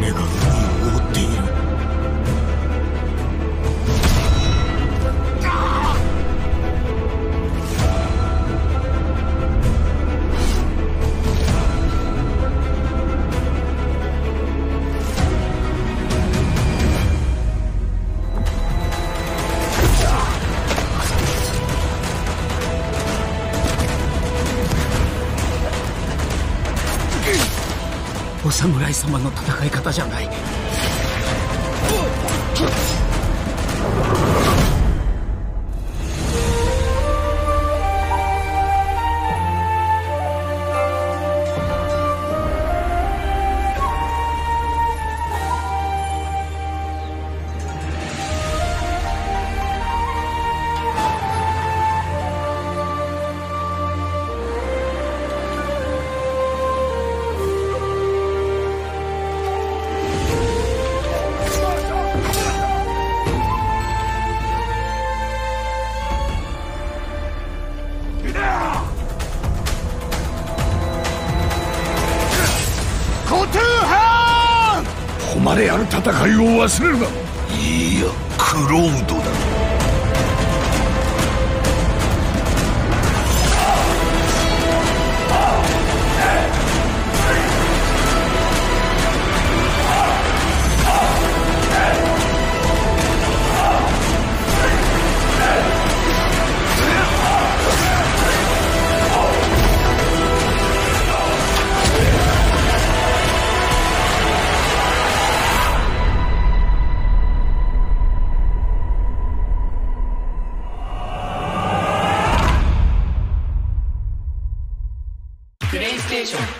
negocio. お侍様の戦い方じゃない。まである戦いを忘れるな。いやクロードだ。英雄。